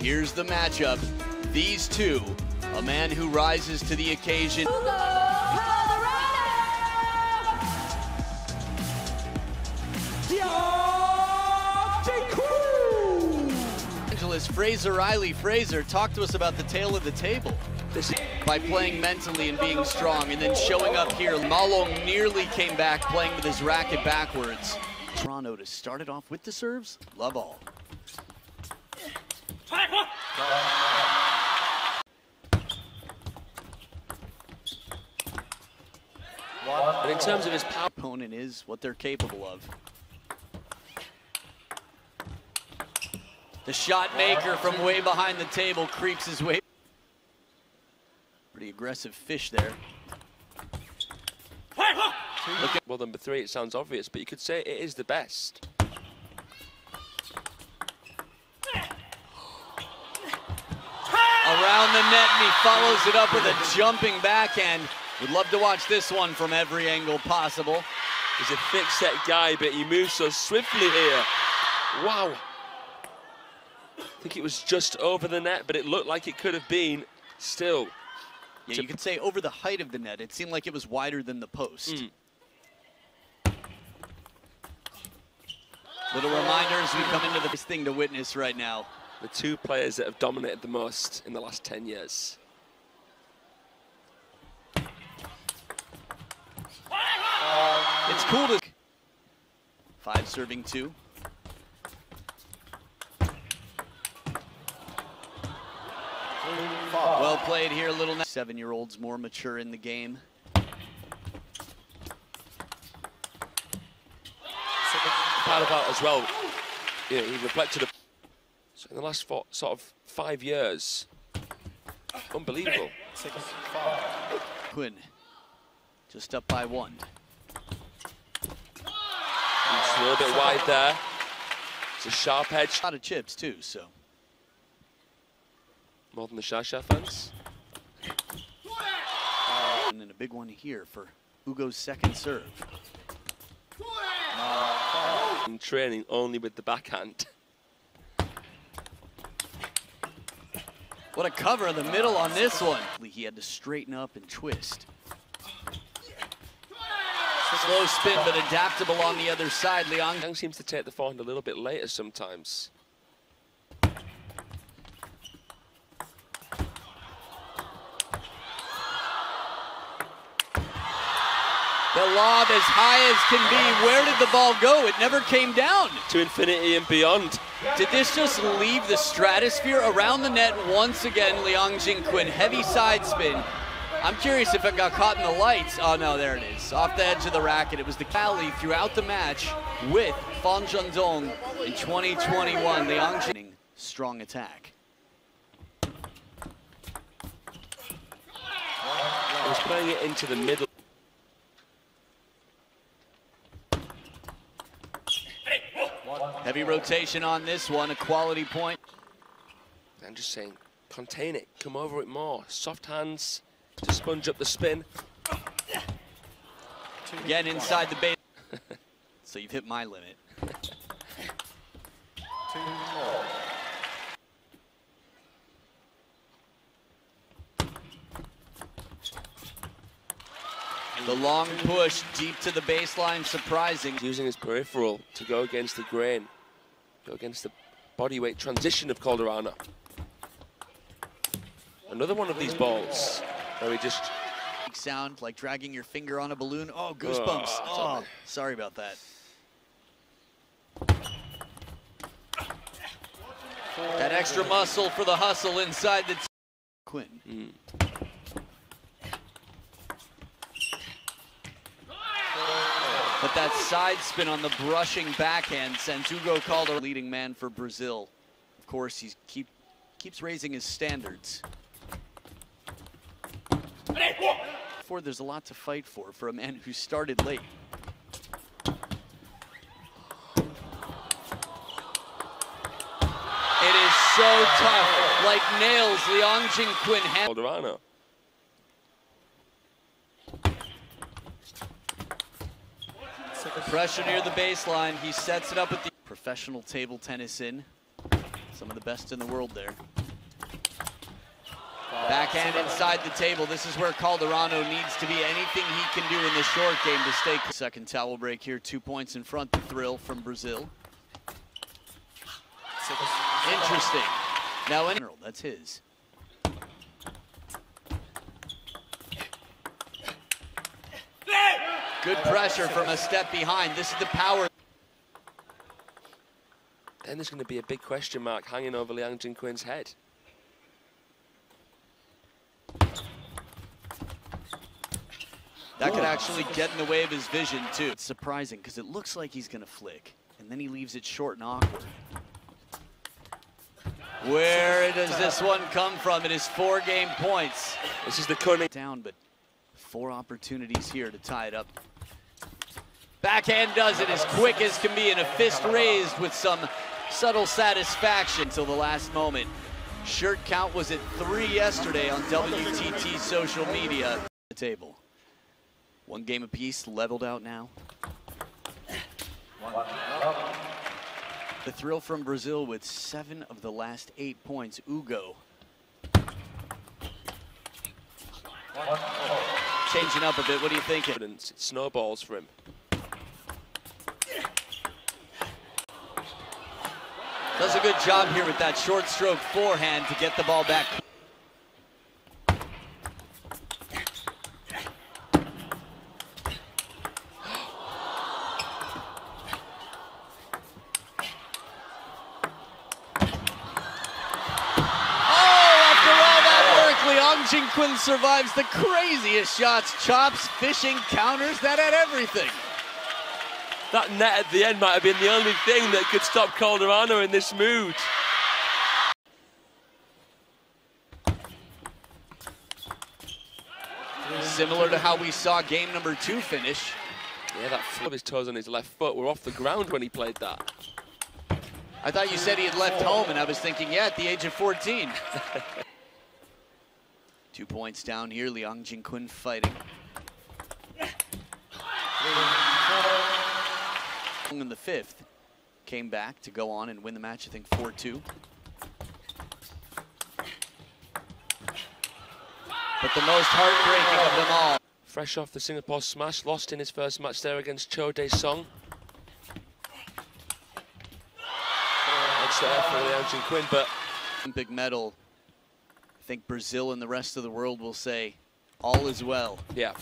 Here's the matchup. These two, a man who rises to the occasion. Angeles Fraser Riley Fraser, talk to us about the tale of the table. This by playing mentally and being strong, and then showing up here. Ma Long nearly came back playing with his racket backwards. Toronto to start it off with the serves. Love all. But in terms of his power, Opponent is what they're capable of. The shot maker from way behind the table creeps his way. Pretty aggressive fish there. well, number three, it sounds obvious, but you could say it is the best. Around the net, and he follows it up with a jumping backhand. Would love to watch this one from every angle possible. He's a thick set guy, but he moves so swiftly here. Wow. I think it was just over the net, but it looked like it could have been still. Yeah, you could say over the height of the net. It seemed like it was wider than the post. Mm. Little reminder as we come into this thing to witness right now. The two players that have dominated the most in the last 10 years. It's cool to... Five serving two. Well played here, little seven-year-olds more mature in the game. Part about as well, you know, he reflected. So in the last four, sort of five years, unbelievable. Quinn just up by one. Just a little bit wide there. It's a sharp edge. A lot of chips too, so. More than the Shasha fans. And then a big one here for Ugo's second serve. In training only with the backhand. What a cover in the middle on this one. He had to straighten up and twist. Slow spin, but adaptable on the other side. Liang Yang seems to take the forehand a little bit later sometimes. The lob as high as can be. Where did the ball go? It never came down. To infinity and beyond. Did this just leave the stratosphere around the net once again? Liang Jingkun, heavy side spin. I'm curious if it got caught in the lights. Oh no, there it is. Off the edge of the racket. It was the Cali throughout the match with Fan Zhendong in 2021. Liang Jing, strong attack. Was playing it into the middle. Heavy rotation on this one, a quality point. I'm just saying, contain it, come over it more. Soft hands to sponge up the spin. Again inside the base. so you've hit my limit. Two more. The long push deep to the baseline, surprising. Using his peripheral to go against the grain, go against the body weight transition of Calderano. Another one of these balls where he just sound like dragging your finger on a balloon. Oh, goosebumps. Oh, sorry about that. That extra muscle for the hustle inside the Quinn. Mm. But that side spin on the brushing backhand sends Hugo Calder leading man for Brazil. Of course, he keep, keeps raising his standards. For there's a lot to fight for for a man who started late. It is so tough, like nails. Liang Jingkun Calderano. Pressure near the baseline. He sets it up with the professional table tennis in. Some of the best in the world there. Backhand inside the table. This is where Calderano needs to be anything he can do in the short game to stay. Second towel break here, two points in front. The thrill from Brazil. Interesting. Now, that's his. Good pressure from a step behind. This is the power. Then there's going to be a big question mark hanging over Liang Jingkun's head. That could actually get in the way of his vision, too. It's surprising because it looks like he's going to flick, and then he leaves it short and awkward. Where does this one come from? It is four game points. This is the cunning. Down, but four opportunities here to tie it up. Backhand does it as quick as can be, and a fist raised with some subtle satisfaction until the last moment. Shirt count was at three yesterday on WTT social media. The table. One game apiece, leveled out now. The thrill from Brazil with seven of the last eight points. Ugo. Changing up a bit, what do you think? It snowballs for him. Does a good job here with that short stroke forehand to get the ball back. Jingkun survives the craziest shots, chops, fishing, counters, that had everything. That net at the end might have been the only thing that could stop Calderano in this mood. Similar to how we saw game number two finish. Yeah, that flip of his toes on his left foot were off the ground when he played that. I thought you said he had left home, and I was thinking, yeah, at the age of 14. Two points down here, Liang Jingkun fighting. In the fifth, came back to go on and win the match, I think 4-2. But the most heartbreaking of them all. Fresh off the Singapore smash, lost in his first match there against Cho Dae-sung. That's there for Liang Jingkun, but... Olympic medal think Brazil and the rest of the world will say all is well. Yeah.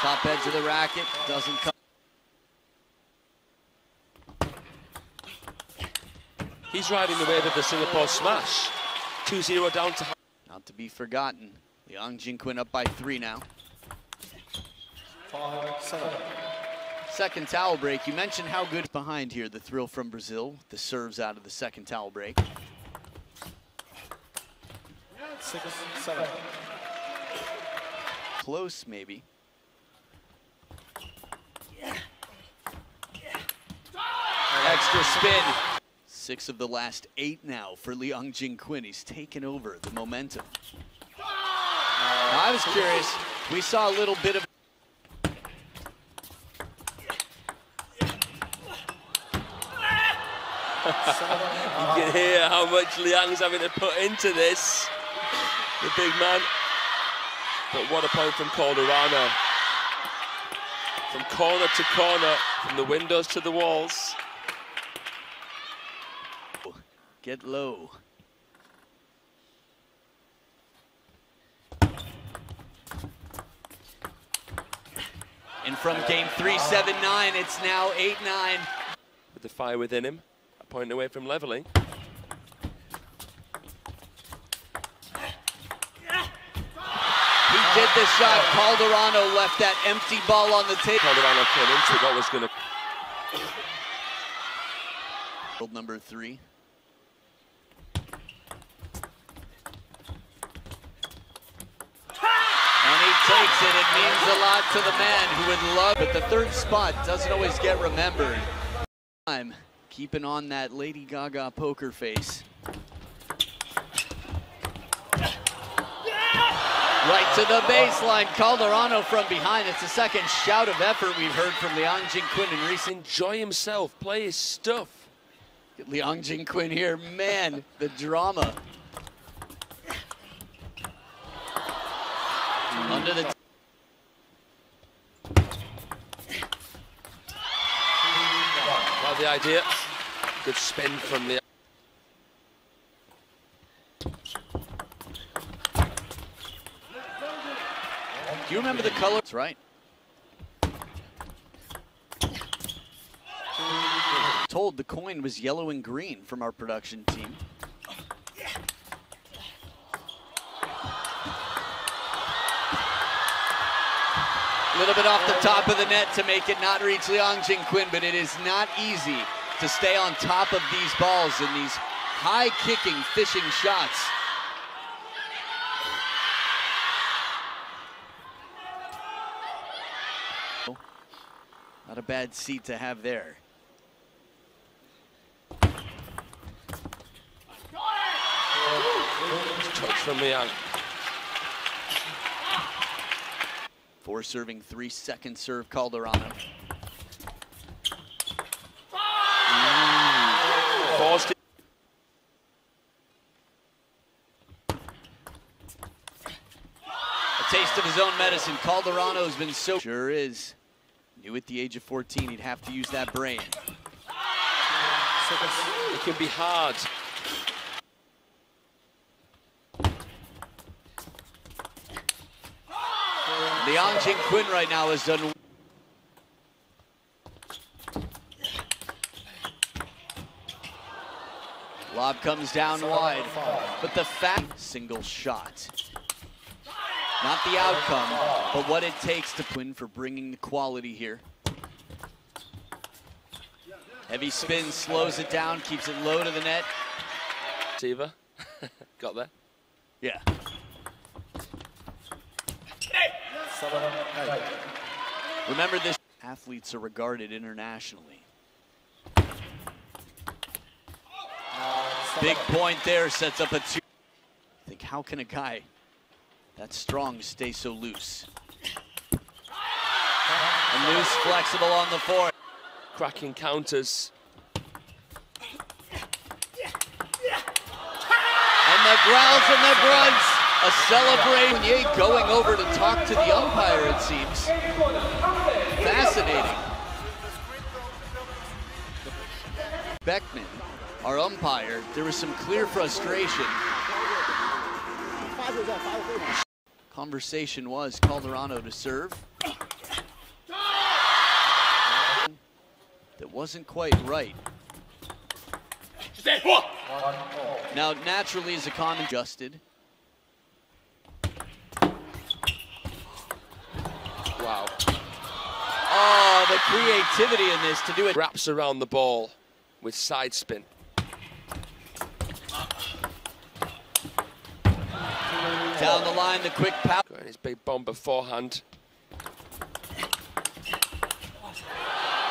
Top edge of the racket doesn't come. He's riding the wave of the Singapore smash. 2-0 down to... Not to be forgotten. Liang Jingkun up by three now. Five, seven. Second towel break. You mentioned how good behind here, the thrill from Brazil. The serves out of the second towel break six, seven. Close, maybe. Extra spin. Six of the last eight now for Liang Jingkun. He's taken over the momentum. Now, I was curious. We saw a little bit of you can hear how much Liang's having to put into this the big man. But what a point from Calderano. From corner to corner, from the windows to the walls. Get low. And from game three, seven, nine, it's now eight, nine. With the fire within him, a point away from leveling. did the shot. Calderano left that empty ball on the table. Calderano came into what was going to... World number three. And he takes it. It means a lot to the man who would love But the third spot doesn't always get remembered. I'm keeping on that Lady Gaga poker face. Right to the baseline. Calderano from behind. It's the second shout of effort we've heard from Liang Jingkun in recent. Enjoy himself, play his stuff. Liang Jingkun here, man, the drama. Under the Like the idea. Good spin from the. Remember the color? That's right. Told the coin was yellow and green from our production team. A little bit off the top of the net to make it not reach Liang Jing Quinn, but it is not easy to stay on top of these balls in these high kicking, fishing shots. Not a bad seat to have there. Touch from Liang. Four serving, three second serve Calderano. A taste of his own medicine. Calderano has been so sure is. Knew at the age of 14 he'd have to use that brain. It can be hard. Liang Jing Quinn right now has done Lob comes down wide, but the fact single shot. Not the outcome, but what it takes to win for bringing the quality here. Heavy spin slows it down, keeps it low to the net. Receiver. Got there. Yeah. Remember this, athletes are regarded internationally. Big point there, sets up a two. Think, how can a guy that strong stay so loose? And loose, flexible on the four. Cracking counters. And the growls and the grunts. A celebration. Going over to talk to the umpire, it seems. Fascinating. Beckman, our umpire, there was some clear frustration. Conversation was Calderano to serve. That wasn't quite right. Now, naturally, as a common adjusted, Wow. oh, the creativity in this to do it. Wraps around the ball with side spin. Down the line, the quick power. Got his big bomb beforehand.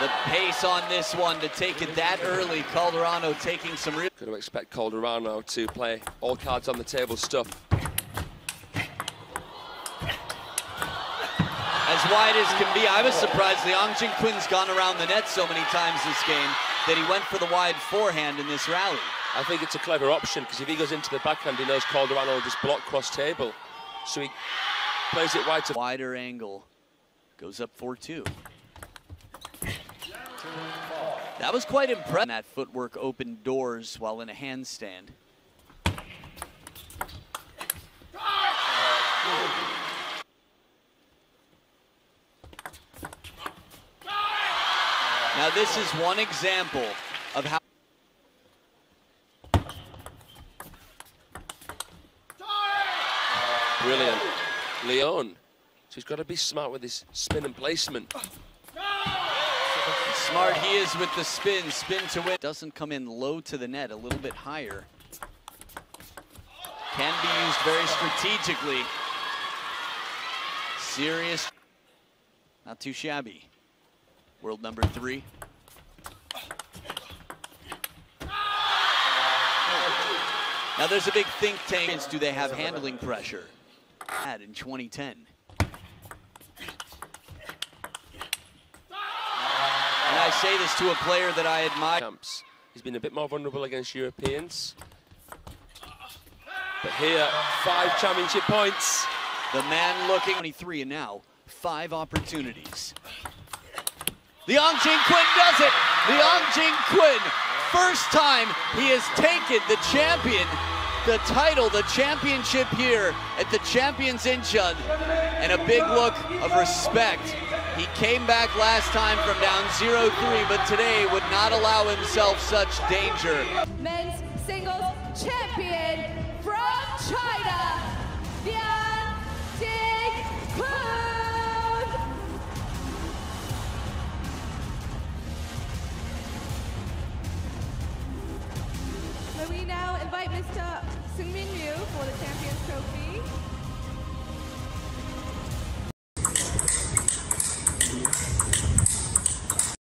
The pace on this one to take it that early. Calderano taking some real. Going to expect Calderano to play all cards on the table stuff. As wide as can be. I was surprised Liang Jingkun's gone around the net so many times this game that he went for the wide forehand in this rally. I think it's a clever option because if he goes into the backhand, he knows Calderano will just block cross table. So he plays it wide to Wider angle. Goes up 4-2. That was quite impressive. That footwork opened doors while in a handstand. Now this is one example of how brilliant. Leon. So he's got to be smart with his spin and placement. smart he is with the spin. Spin to win. Doesn't come in low to the net, a little bit higher. Can be used very strategically. Serious. Not too shabby. World number three. Now there's a big think tank. Do they have handling pressure? Had in 2010. And I say this to a player that I admire. Champs. He's been a bit more vulnerable against Europeans. But here, five championship points. The man looking 23 and now five opportunities. Liang Jingkun does it. Liang Jingkun, first time he has taken the champion, the title, the championship here at the Champions Incheon. And a big look of respect. He came back last time from down 0-3, but today would not allow himself such danger. Men's singles champion from China, Liang Jingkun. May we now invite Mr. Seungmin Ryu for the Champions Trophy.